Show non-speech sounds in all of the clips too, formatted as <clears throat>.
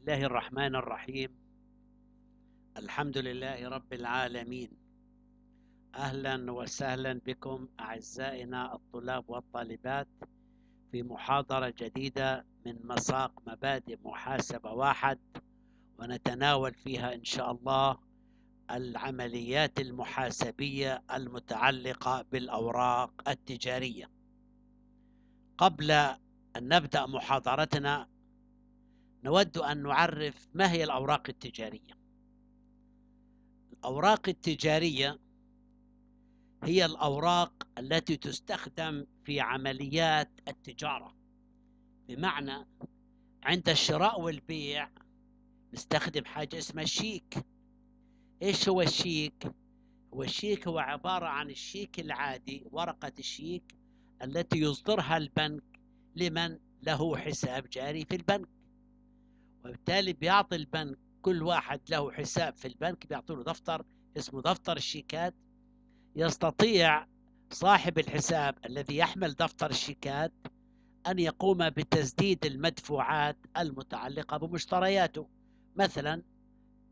الله الرحمن الرحيم. الحمد لله رب العالمين. أهلا وسهلا بكم أعزائنا الطلاب والطالبات في محاضرة جديدة من مساق مبادئ محاسبة واحد ونتناول فيها إن شاء الله العمليات المحاسبية المتعلقة بالأوراق التجارية. قبل أن نبدأ محاضرتنا نود أن نعرف ما هي الأوراق التجارية. الأوراق التجارية هي الأوراق التي تستخدم في عمليات التجارة. بمعنى عند الشراء والبيع نستخدم حاجة اسمها الشيك إيش هو الشيك؟ هو الشيك هو عبارة عن الشيك العادي ورقة الشيك التي يصدرها البنك لمن له حساب جاري في البنك. وبالتالي بيعطي البنك كل واحد له حساب في البنك بيعطي له دفتر اسمه دفتر الشيكات. يستطيع صاحب الحساب الذي يحمل دفتر الشيكات أن يقوم بتسديد المدفوعات المتعلقة بمشترياته. مثلا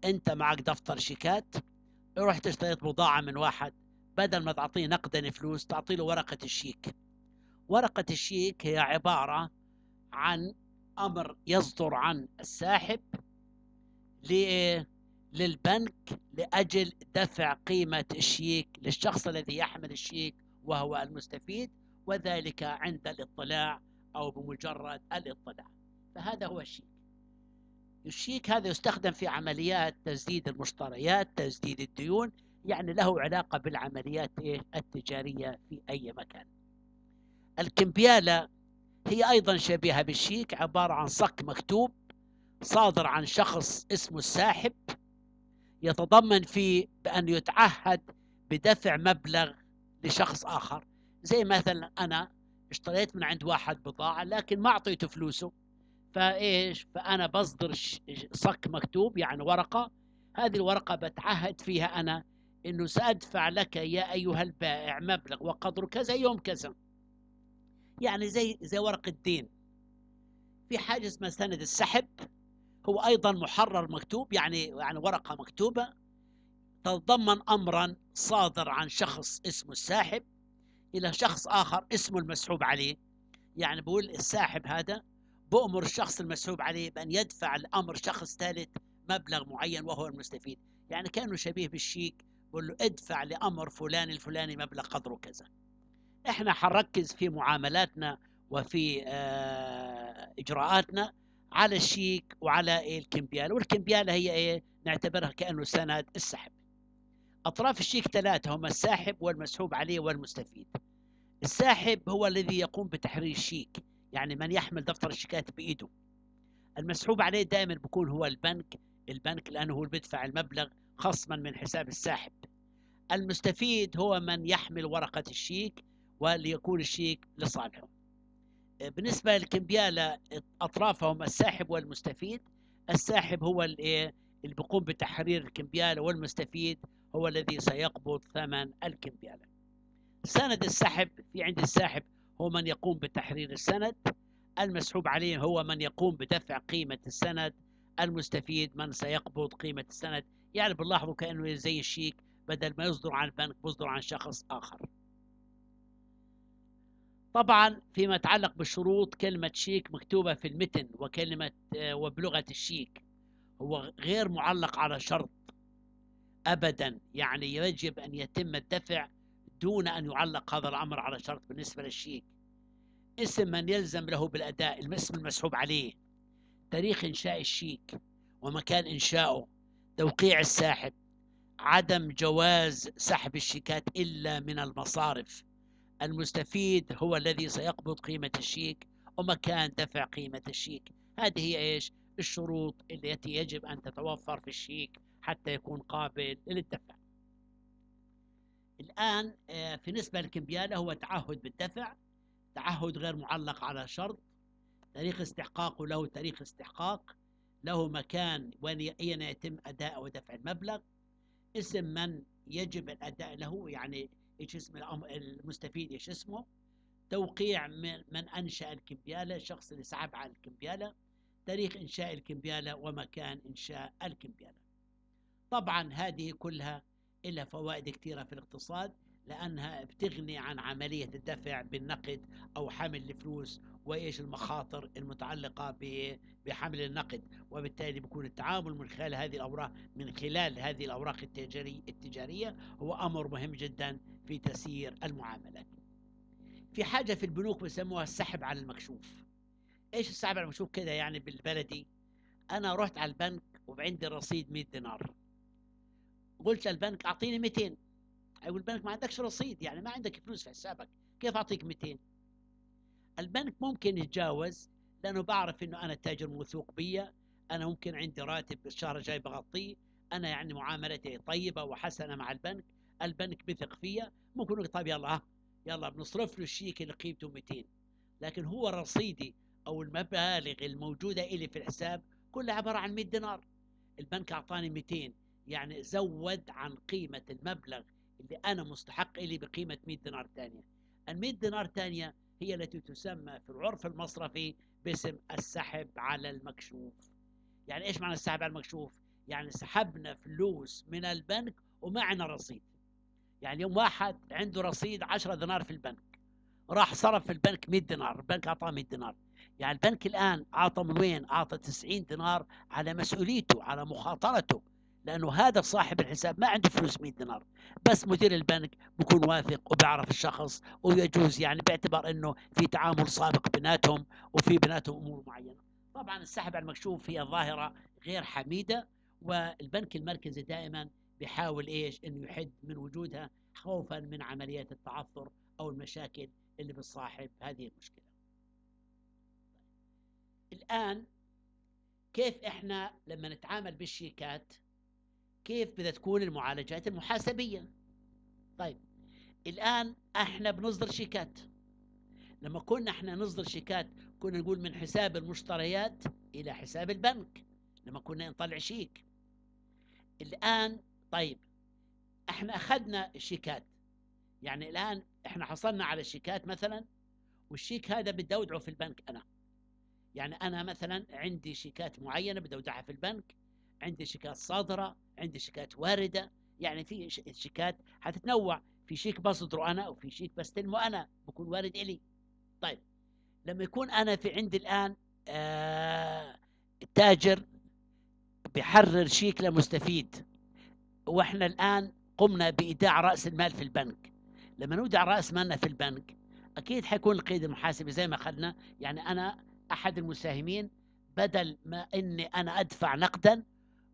أنت معك دفتر شيكات رحت اشتريت بضاعة من واحد بدل ما تعطيه نقدا فلوس تعطي له ورقة الشيك. ورقة الشيك هي عبارة عن أمر يصدر عن الساحب للبنك لأجل دفع قيمة الشيك للشخص الذي يحمل الشيك وهو المستفيد وذلك عند الاطلاع أو بمجرد الاطلاع. فهذا هو الشيك. الشيك هذا يستخدم في عمليات تسديد المشتريات تسديد الديون يعني له علاقة بالعمليات التجارية في أي مكان. الكمبيالة هي أيضا شبيهة بالشيك عبارة عن صك مكتوب صادر عن شخص اسمه الساحب يتضمن فيه بأن يتعهد بدفع مبلغ لشخص آخر. زي مثلا أنا اشتريت من عند واحد بضاعة لكن ما أعطيته فلوسه. فإيش؟ فأنا بصدر صك مكتوب يعني ورقة. هذه الورقة بتعهد فيها أنا إنه سأدفع لك يا أيها البائع مبلغ وقدره كذا يوم كذا. يعني زي زي ورقة الدين. في حاجة اسمها سند السحب هو أيضا محرر مكتوب يعني يعني ورقة مكتوبة تتضمن أمرا صادر عن شخص اسمه الساحب إلى شخص آخر اسمه المسحوب عليه. يعني بقول الساحب هذا بأمر الشخص المسحوب عليه بأن يدفع الأمر شخص ثالث مبلغ معين وهو المستفيد. يعني كأنه شبيه بالشيك بقول له ادفع لأمر فلان الفلاني مبلغ قدره كذا. إحنا حنركز في معاملاتنا وفي آه إجراءاتنا على الشيك وعلى الكمبياله والكمبياله هي إيه نعتبرها كأنه سند السحب. أطراف الشيك ثلاثة هما الساحب والمسحوب عليه والمستفيد. الساحب هو الذي يقوم بتحرير الشيك يعني من يحمل دفتر الشيكات بإيده. المسحوب عليه دائما بيكون هو البنك البنك لأنه هو اللي بيدفع المبلغ خصما من حساب الساحب. المستفيد هو من يحمل ورقة الشيك وليكون الشيك لصالحه بالنسبة للكمبيالة أطرافهم الساحب والمستفيد. الساحب هو اللي بيقوم بتحرير الكمبيالة والمستفيد هو الذي سيقبض ثمن الكمبيالة. سند السحب في عند الساحب هو من يقوم بتحرير السند. المسحوب عليه هو من يقوم بدفع قيمة السند. المستفيد من سيقبض قيمة السند. يعني بنلاحظوا كأنه زي الشيك بدل ما يصدر عن البنك بيصدر عن شخص آخر. طبعا فيما يتعلق بالشروط كلمة شيك مكتوبة في المتن وكلمة وبلغة الشيك. هو غير معلق على شرط أبدا يعني يجب أن يتم الدفع دون أن يعلق هذا الأمر على شرط بالنسبة للشيك. اسم من يلزم له بالأداء الاسم المسحوب عليه تاريخ إنشاء الشيك ومكان إنشائه توقيع الساحب عدم جواز سحب الشيكات إلا من المصارف. المستفيد هو الذي سيقبض قيمة الشيك ومكان دفع قيمة الشيك. هذه هي إيش؟ الشروط التي يجب أن تتوفر في الشيك حتى يكون قابل للدفع. الآن في نسبة للكمبيالة هو تعهد بالدفع تعهد غير معلق على شرط تاريخ استحقاقه له تاريخ استحقاق له مكان وين يتم أداء ودفع المبلغ. اسم من يجب الأداء له يعني إيش اسم المستفيد إيش اسمه توقيع من, من أنشأ الكمبيالة الشخص اللي سحب على الكمبيالة تاريخ إنشاء الكمبيالة ومكان إنشاء الكمبيالة. طبعا هذه كلها لها فوائد كثيرة في الاقتصاد لأنها بتغني عن عملية الدفع بالنقد أو حمل الفلوس وإيش المخاطر المتعلقة بحمل النقد. وبالتالي بيكون التعامل من خلال هذه الأوراق من خلال هذه الأوراق التجارية التجارية هو أمر مهم جدا في تسيير المعاملات في حاجة في البنوك بسموها السحب على المكشوف. إيش السحب على المكشوف كده يعني بالبلدي؟ أنا رحت على البنك وعندي رصيد 100 دينار. قلت للبنك أعطيني 200 يقول البنك ما عندكش رصيد يعني ما عندك فلوس في حسابك. كيف أعطيك 200 البنك ممكن يتجاوز لأنه بعرف إنه أنا تاجر موثوق بيا. أنا ممكن عندي راتب الشهر الجاي بغطيه. أنا يعني معاملتي طيبة وحسنة مع البنك. البنك بيثق فيا ممكن يقول طيب يلا يلا بنصرف له الشيك اللي قيمته 200 لكن هو رصيدي أو المبالغ الموجودة إلي في الحساب كلها عبارة عن 100 دينار. البنك أعطاني 200 يعني زود عن قيمة المبلغ اللي أنا مستحق إلي بقيمة 100 دينار ثانية ال 100 دينار ثانية هي التي تسمى في العرف المصرفي باسم السحب على المكشوف. يعني إيش معنى السحب على المكشوف؟ يعني سحبنا فلوس من البنك ومعنا رصيد. يعني يوم واحد عنده رصيد 10 دينار في البنك راح صرف في البنك 100 دينار البنك أعطاه 100 دينار. يعني البنك الآن أعطى من وين؟ أعطى 90 دينار على مسؤوليته على مخاطرته لأنه هذا صاحب الحساب ما عنده فلوس 100 دينار. بس مدير البنك بكون واثق وبيعرف الشخص ويجوز يعني باعتبار إنه في تعامل سابق بيناتهم وفي بيناتهم أمور معينة. طبعا السحب على المكشوف هي ظاهرة غير حميدة والبنك المركزي دائما بيحاول إيش؟ إنه يحد من وجودها خوفا من عمليات التعثر أو المشاكل اللي بتصاحب هذه المشكلة. الآن كيف إحنا لما نتعامل بالشيكات كيف بدها تكون المعالجات المحاسبية؟ طيب الآن إحنا بنصدر شيكات. لما كنا إحنا نصدر شيكات كنا نقول من حساب المشتريات إلى حساب البنك. لما كنا نطلع شيك. الآن طيب إحنا أخذنا الشيكات. يعني الآن إحنا حصلنا على الشيكات مثلا والشيك هذا بدي أودعه في البنك أنا. يعني أنا مثلا عندي شيكات معينة بدي أودعها في البنك عندي شيكات صادرة عندي شيكات واردة يعني في شيكات حتتنوع. في شيك بصدره أنا وفي شيك بستلمه أنا بكون وارد إلي. طيب لما يكون أنا في عندي الآن آه تاجر بحرر شيك لمستفيد. وإحنا الآن قمنا بإيداع رأس المال في البنك. لما نودع رأس مالنا في البنك أكيد حيكون القيد المحاسبي زي ما أخذنا. يعني أنا أحد المساهمين بدل ما إني أنا أدفع نقدا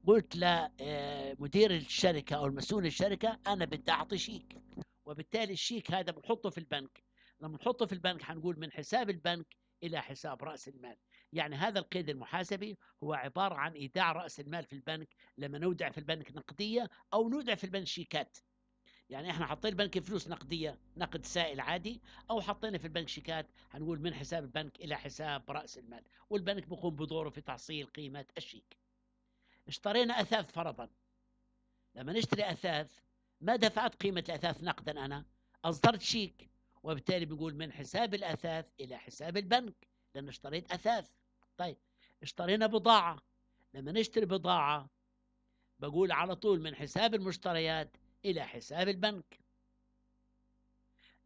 قلت لمدير آه، الشركة أو المسؤول الشركة أنا بدي أعطي شيك. وبالتالي الشيك هذا بنحطه في البنك. لما نحطه في البنك حنقول من حساب البنك إلى حساب رأس المال. يعني هذا القيد المحاسبي هو عبارة عن إيداع رأس المال في البنك لما نودع في البنك نقدية أو نودع في البنك شيكات. يعني إحنا حاطين البنك فلوس نقدية نقد سائل عادي أو حطينا في البنك شيكات هنقول من حساب البنك إلى حساب رأس المال. والبنك بيقوم بدوره في تحصيل قيمة الشيك. اشترينا أثاث فرضا. لما نشتري أثاث ما دفعت قيمة الأثاث نقدا أنا أصدرت شيك وبالتالي بنقول من حساب الأثاث إلى حساب البنك لأن اشتريت أثاث. طيب اشترينا بضاعة. لما نشتري بضاعة بقول على طول من حساب المشتريات إلى حساب البنك.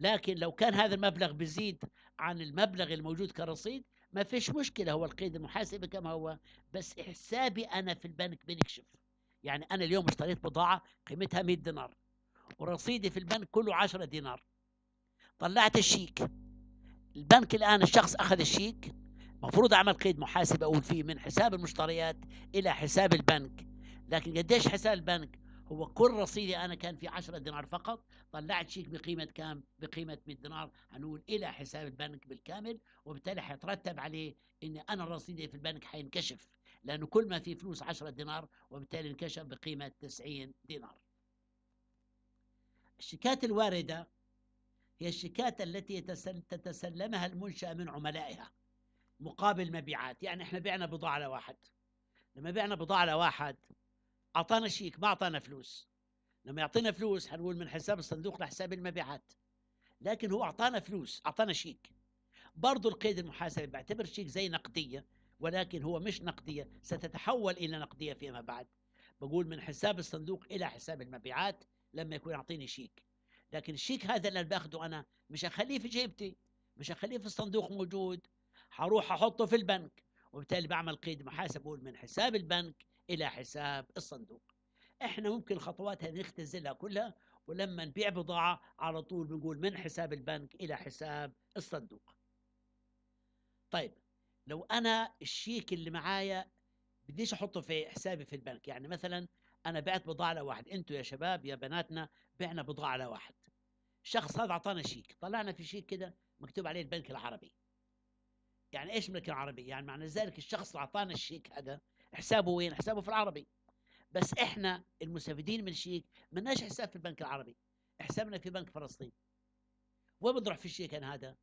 لكن لو كان هذا المبلغ بزيد عن المبلغ الموجود كرصيد ما فيش مشكلة هو القيد المحاسبي كما هو. بس حسابي أنا في البنك بنكشف. يعني أنا اليوم اشتريت بضاعة قيمتها 100 دينار ورصيدي في البنك كله 10 دينار. طلعت الشيك. البنك الآن الشخص أخذ الشيك مفروض أعمل قيد محاسبة أقول فيه من حساب المشتريات إلى حساب البنك. لكن قديش حساب البنك؟ هو كل رصيدي أنا كان في 10 دينار فقط طلعت شيك بقيمة كام؟ بقيمة 100 دينار. هنقول إلى حساب البنك بالكامل وبالتالي حيترتب عليه إن أنا رصيدي في البنك حينكشف لأنه كل ما في فلوس 10 دينار وبالتالي انكشف بقيمة 90 دينار. الشيكات الواردة هي الشيكات التي تتسلمها المنشأة من عملائها. مقابل مبيعات. يعني إحنا بعنا بضاعة لواحد لما بعنا بضاعة لواحد أعطانا شيك ما أعطانا فلوس. لما يعطينا فلوس حنقول من حساب الصندوق لحساب المبيعات. لكن هو أعطانا فلوس أعطانا شيك. برضه القيد المحاسبي بعتبر شيك زي نقدية ولكن هو مش نقدية ستتحول إلى نقدية فيما بعد. بقول من حساب الصندوق إلى حساب المبيعات لما يكون يعطيني شيك. لكن الشيك هذا اللي باخده أنا مش أخليه في جيبتي مش أخليه في الصندوق موجود. حروح أحطه في البنك. وبالتالي بعمل قيد محاسب من حساب البنك إلى حساب الصندوق. إحنا ممكن الخطوات هذه نختزلها كلها ولما نبيع بضاعة على طول بنقول من حساب البنك إلى حساب الصندوق. طيب لو أنا الشيك اللي معايا بديش أحطه في حسابي في البنك يعني مثلا أنا بعت بضاعة لواحد أنتوا يا شباب يا بناتنا بعنا بضاعة لواحد. الشخص هذا أعطانا شيك طلعنا في شيك كده مكتوب عليه البنك العربي. يعني إيش البنك العربي؟ يعني معنى ذلك الشخص اللي أعطانا الشيك هذا حسابه وين؟ حسابه في العربي. بس إحنا المستفيدين من الشيك مالناش حساب في البنك العربي. حسابنا في بنك فلسطين. وين بدي أروح في الشيك أنا هذا؟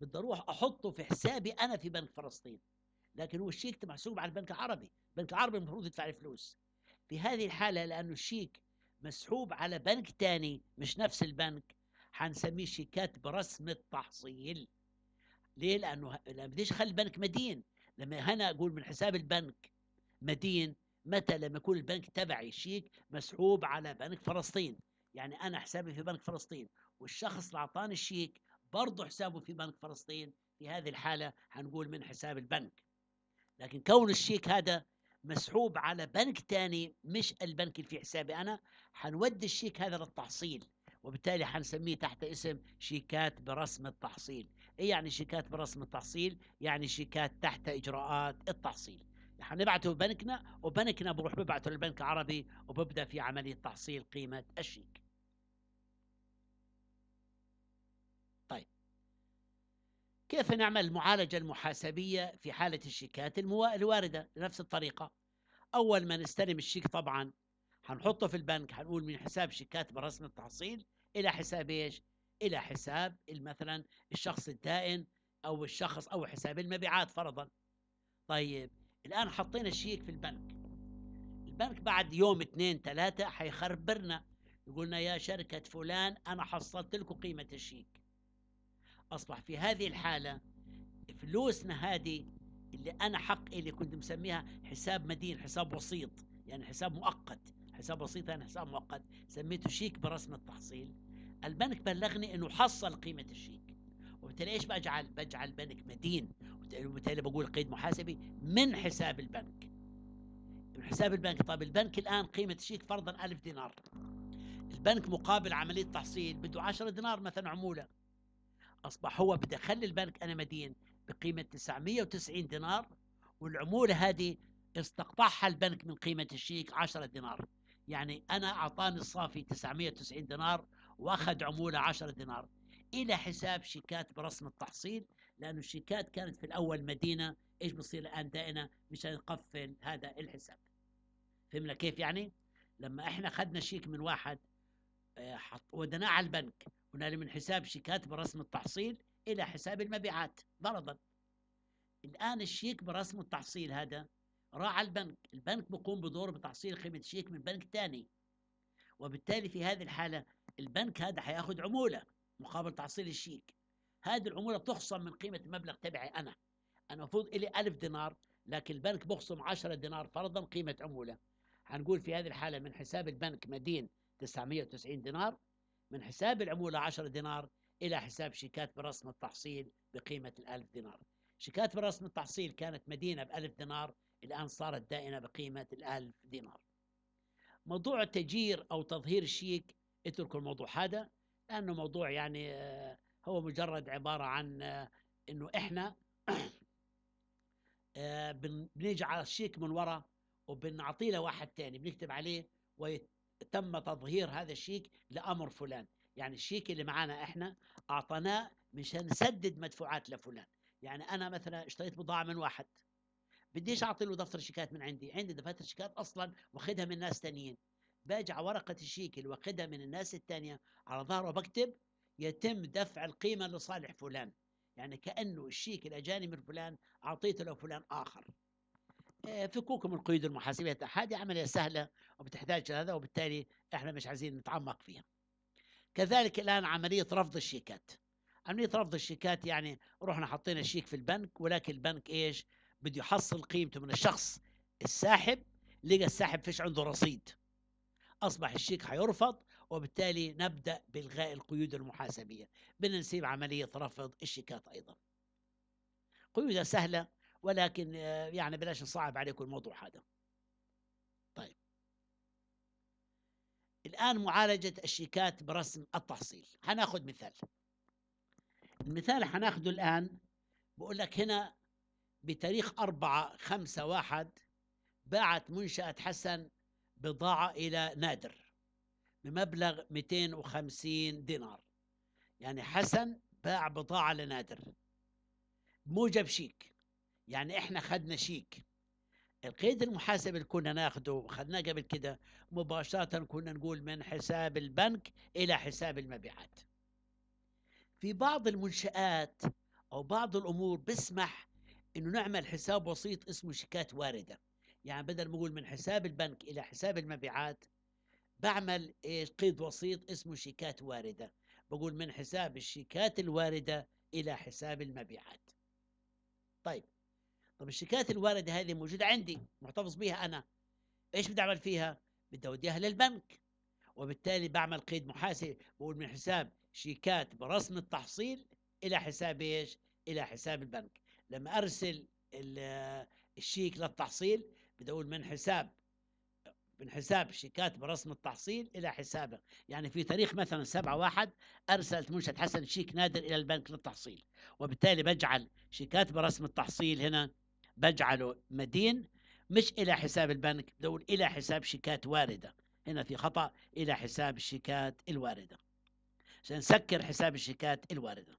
بدي أروح أحطه في حسابي أنا في بنك فلسطين. لكن هو الشيك محسوب على البنك العربي. البنك العربي المفروض يدفع لي فلوس. في هذه الحالة لأنه الشيك مسحوب على بنك تاني مش نفس البنك. حنسميه شيكات برسم التحصيل. ليه؟ لأنه لما بديش أخلي البنك مدين. لما هنا أقول من حساب البنك مدين متى لما يكون البنك تبعي شيك مسحوب على بنك فلسطين؟ يعني أنا حسابي في بنك فلسطين والشخص اللي أعطاني الشيك برضه حسابه في بنك فلسطين. في هذه الحالة هنقول من حساب البنك. لكن كون الشيك هذا مسحوب على بنك تاني مش البنك اللي في حسابي أنا حنودي الشيك هذا للتحصيل. وبالتالي حنسميه تحت اسم شيكات برسم التحصيل. يعني شيكات برسم التحصيل يعني شيكات تحت إجراءات التحصيل. حنبعته بنكنا وبنكنا بروح ببعته للبنك العربي وببدأ في عملية تحصيل قيمة الشيك. طيب. كيف نعمل المعالجة المحاسبية في حالة الشيكات الواردة؟ بنفس الطريقة. أول ما نستلم الشيك طبعا حنحطه في البنك حنقول من حساب شيكات برسم التحصيل إلى حساب إيش؟ إلى حساب مثلا الشخص الدائن أو الشخص أو حساب المبيعات فرضا. طيب الآن حطينا الشيك في البنك. البنك بعد يوم اثنين ثلاثة حيخبرنا يقولنا يا شركة فلان أنا حصلت لكم قيمة الشيك. أصبح في هذه الحالة فلوسنا هذه اللي أنا حق اللي كنت مسميها حساب مدين حساب وسيط. يعني حساب مؤقت. حساب بسيط يعني حساب مؤقت. سميته شيك برسم التحصيل. البنك بلغني إنه حصل قيمة الشيك. وبالتالي إيش بجعل؟ بجعل البنك مدين. وبالتالي بقول قيد محاسبي من حساب البنك. من حساب البنك. طيب البنك الآن قيمة الشيك فرضا ألف دينار. البنك مقابل عملية تحصيل بده 10 دينار مثلا عمولة. أصبح هو بدي اخلي البنك أنا مدين بقيمة 990 دينار والعمولة هذه استقطعها البنك من قيمة الشيك 10 دينار. يعني أنا أعطاني الصافي 990 دينار وأخذ عمولة 10 دينار. إلى حساب شيكات برسم التحصيل لأنه الشيكات كانت في الأول مدينة إيش بصير الآن؟ دائنة مشان نقفل هذا الحساب. فهمنا كيف يعني؟ لما إحنا أخذنا شيك من واحد آه، ودناه على البنك قلنا من حساب شيكات برسم التحصيل إلى حساب المبيعات فرضا الآن الشيك برسم التحصيل هذا راح البنك. البنك بيقوم بدور بتحصيل قيمة شيك من بنك تاني. وبالتالي في هذه الحالة البنك هذا حياخد عمولة مقابل تحصيل الشيك. هذه العمولة بتخصم من قيمة المبلغ تبعي أنا. أنا المفروض إلي ألف دينار لكن البنك بخصم 10 دينار فرضا قيمة عمولة. هنقول في هذه الحالة من حساب البنك مدين 990 دينار من حساب العمولة 10 دينار إلى حساب شيكات برسم التحصيل بقيمة الألف دينار. شيكات برسم التحصيل كانت مدينة بألف دينار الآن صارت دائنة بقيمة الألف دينار. موضوع التجير أو تظهير الشيك اتركوا الموضوع. هذا لأنه موضوع يعني آه، هو مجرد عبارة عن آه، أنه إحنا <clears throat> آه، بنيجي على الشيك من وراء وبنعطيه لواحد تاني بنكتب عليه وتم تظهير هذا الشيك لأمر فلان. يعني الشيك اللي معانا إحنا أعطيناه مشان نسدد مدفوعات لفلان. يعني أنا مثلا اشتريت بضاعة من واحد بديش أعطي له دفتر شيكات من عندي. عندي دفاتر شيكات أصلا واخدها من ناس تانيين. باجي على ورقة الشيك اللي واخدها من الناس التانية على ظهره بكتب يتم دفع القيمة لصالح فلان. يعني كأنه الشيك أجاني من فلان أعطيته لفلان آخر. آه، فكوك من قيود المحاسبية. هذه عملية سهلة وبتحتاج هذا وبالتالي إحنا مش عايزين نتعمق فيها. كذلك الآن عملية رفض الشيكات. عملية رفض الشيكات يعني رحنا حطينا الشيك في البنك ولكن البنك إيش؟ بده يحصل قيمته من الشخص الساحب. لقى الساحب فيش عنده رصيد. أصبح الشيك حيرفض وبالتالي نبدأ بإلغاء القيود المحاسبية. بدنا نسيب عملية رفض الشيكات أيضا. قيودها سهلة ولكن آه، يعني بلاش نصعب عليكم الموضوع هذا. طيب. الآن معالجة الشيكات برسم التحصيل. هناخد مثال. المثال حناخده الآن بقول لك هنا بتاريخ أربعة خمسة واحد باعت منشأة حسن بضاعة إلى نادر بمبلغ 250 دينار. يعني حسن باع بضاعة لنادر. موجب شيك. يعني إحنا خدنا شيك. القيد المحاسب اللي كنا ناخده خدناه قبل كده مباشرة كنا نقول من حساب البنك إلى حساب المبيعات. في بعض المنشآت أو بعض الأمور بسمح إنه نعمل حساب وسيط اسمه شيكات واردة. يعني بدل ما أقول من حساب البنك إلى حساب المبيعات بعمل إيش؟ قيد وسيط اسمه شيكات واردة. بقول من حساب الشيكات الواردة إلى حساب المبيعات. طيب طب الشيكات الواردة هذه موجودة عندي محتفظ بها أنا. إيش بدي أعمل فيها؟ بدي أوديها للبنك وبالتالي بعمل قيد محاسب. بقول من حساب شيكات برسم التحصيل إلى حساب إيش؟ إلى حساب البنك. لما أرسل الشيك للتحصيل بدي أقول من حساب من حساب شيكات برسم التحصيل إلى حسابه. يعني في تاريخ مثلا سبعة واحد أرسلت منشأة حسن شيك نادر إلى البنك للتحصيل وبالتالي بجعل شيكات برسم التحصيل هنا بجعله مدين مش إلى حساب البنك بدي إلى حساب شيكات واردة. هنا في خطأ إلى حساب الشيكات الواردة. عشان نسكر حساب الشيكات الواردة.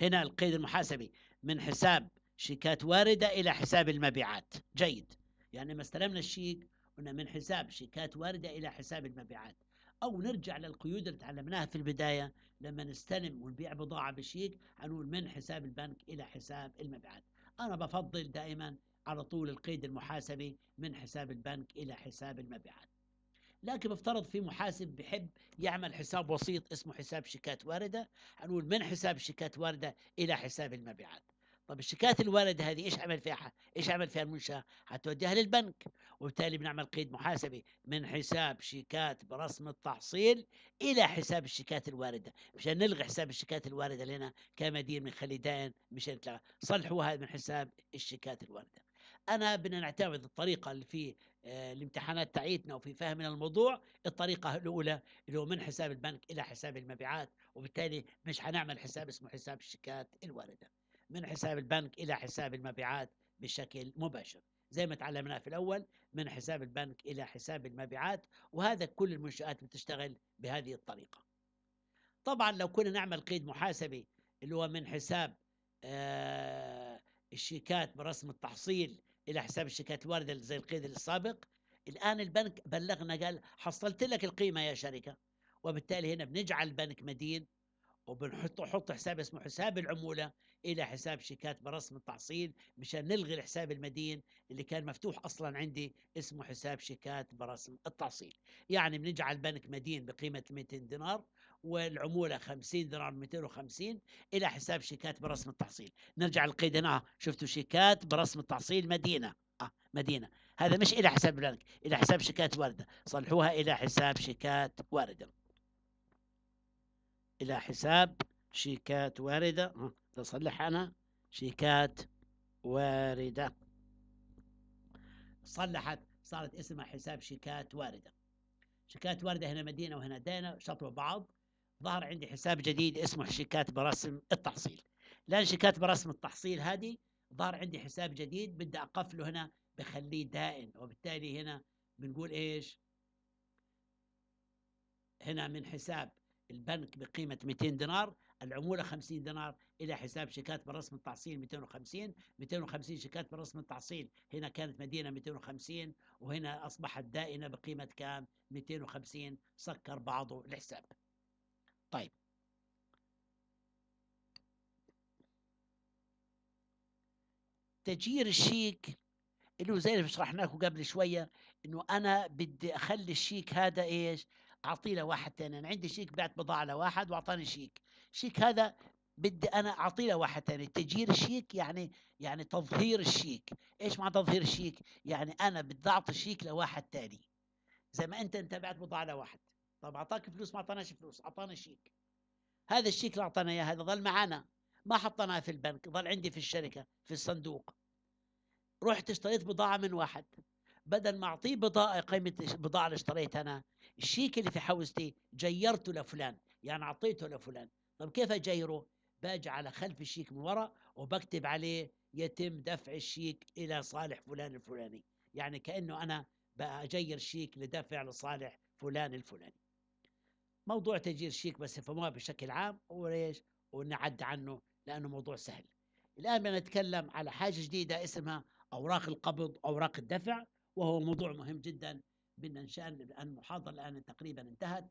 هنا القيد المحاسبي من حساب شيكات واردة إلى حساب المبيعات. جيد. يعني ما استلمنا الشيك قلنا من حساب شيكات واردة إلى حساب المبيعات. أو نرجع للقيود اللي تعلمناها في البداية لما نستلم ونبيع بضاعة بشيك هنقول من حساب البنك إلى حساب المبيعات. أنا بفضل دائما على طول القيد المحاسبي من حساب البنك إلى حساب المبيعات. لكن بفترض في محاسب بحب يعمل حساب وسيط اسمه حساب شيكات واردة هنقول من حساب شيكات واردة إلى حساب المبيعات. طب الشيكات الواردة هذه إيش عمل فيها؟ إيش عمل فيها المنشأة؟ حتوديها للبنك. وبالتالي بنعمل قيد محاسبي من حساب شيكات برسم التحصيل إلى حساب الشيكات الواردة. مشان نلغي حساب الشيكات الواردة لنا كمدير من خليدان مشان صلحوا هذا من حساب الشيكات الواردة. أنا بدنا نعتمد الطريقة اللي في آه الامتحانات تاعيتنا وفي فهمنا الموضوع. الطريقة الأولى اللي هو من حساب البنك إلى حساب المبيعات. وبالتالي مش حنعمل حساب اسمه حساب الشيكات الواردة. من حساب البنك إلى حساب المبيعات بشكل مباشر زي ما تعلمنا في الأول من حساب البنك إلى حساب المبيعات وهذا كل المنشآت بتشتغل بهذه الطريقة. طبعا لو كنا نعمل قيد محاسبي اللي هو من حساب آه الشيكات برسم التحصيل إلى حساب الشيكات الواردة زي القيد السابق الآن البنك بلغنا قال حصلت لك القيمة يا شركة وبالتالي هنا بنجعل البنك مدين وبنحط حط حساب اسمه حساب العمولة إلى حساب شيكات برسم التحصيل مشان نلغي الحساب المدين اللي كان مفتوح أصلا عندي اسمه حساب شيكات برسم التحصيل. يعني بنجعل بنك مدين بقيمة 200 دينار والعمولة 50 دينار 250 إلى حساب شيكات برسم التحصيل. نرجع القيد هنا. شفتوا شيكات برسم التحصيل مدينة. آه مدينة. هذا مش إلى حساب البنك إلى حساب شيكات واردة. صلحوها إلى حساب شيكات واردة. إلى حساب شيكات واردة. تصلح أنا. شيكات واردة. صلحت صارت اسمها حساب شيكات واردة. شيكات واردة هنا مدينة وهنا دينة شطوا بعض. ظهر عندي حساب جديد اسمه شيكات برسم التحصيل. لأن شيكات برسم التحصيل هذه ظهر عندي حساب جديد بدي أقفله هنا بخليه دائن وبالتالي هنا بنقول إيش؟ هنا من حساب البنك بقيمة 200 دينار العمولة 50 دينار إلى حساب شيكات برسم التحصيل 250 250 شيكات برسم التحصيل هنا كانت مدينة 250 وهنا أصبحت دائنة بقيمة كام؟ 250 سكر بعضه الحساب. طيب. تجير الشيك اللي هو زي اللي شرحنا لكم قبل شوية إنه أنا بدي أخلي الشيك هذا إيش؟ اعطيه لواحد ثاني أنا عندي شيك بعت بضاعة لواحد وأعطاني شيك. شيك هذا بدي أنا أعطي له واحد ثاني تجير الشيك يعني يعني تظهير الشيك. إيش معنى تظهير الشيك؟ يعني أنا بدي أعطي شيك لواحد ثاني زي ما أنت انتبعت بضاعة لواحد. طب أعطاك فلوس ما أعطاناش فلوس اعطانا شيك. هذا الشيك اللي اعطانا إياه هذا ظل معنا ما حطيناه في البنك ظل عندي في الشركة في الصندوق. رحت اشتريت بضاعة من واحد. بدل ما أعطيه بضاعة قيمة البضاعه اللي اشتريتها أنا الشيك اللي في حوزتي جيرته لفلان يعني أعطيته لفلان طب كيف أجيره؟ باجي على خلف الشيك من وراء وبكتب عليه يتم دفع الشيك إلى صالح فلان الفلاني. يعني كأنه أنا بأجير شيك لدفع لصالح فلان الفلاني. موضوع تجير شيك بس يفهموها بشكل عام وليش؟ ونعد عنه لأنه موضوع سهل. الآن بنتكلم على حاجة جديدة اسمها أوراق القبض أوراق الدفع وهو موضوع مهم جدا. بدنا نشان المحاضرة الآن تقريبا انتهت.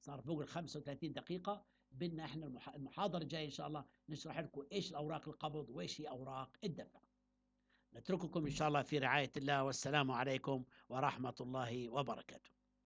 صار فوق ال 35 دقيقة. بدنا إحنا المحاضرة الجاية إن شاء الله نشرح لكم إيش الأوراق القبض وإيش هي أوراق الدفع. نترككم إن شاء الله في رعاية الله. والسلام عليكم ورحمة الله وبركاته.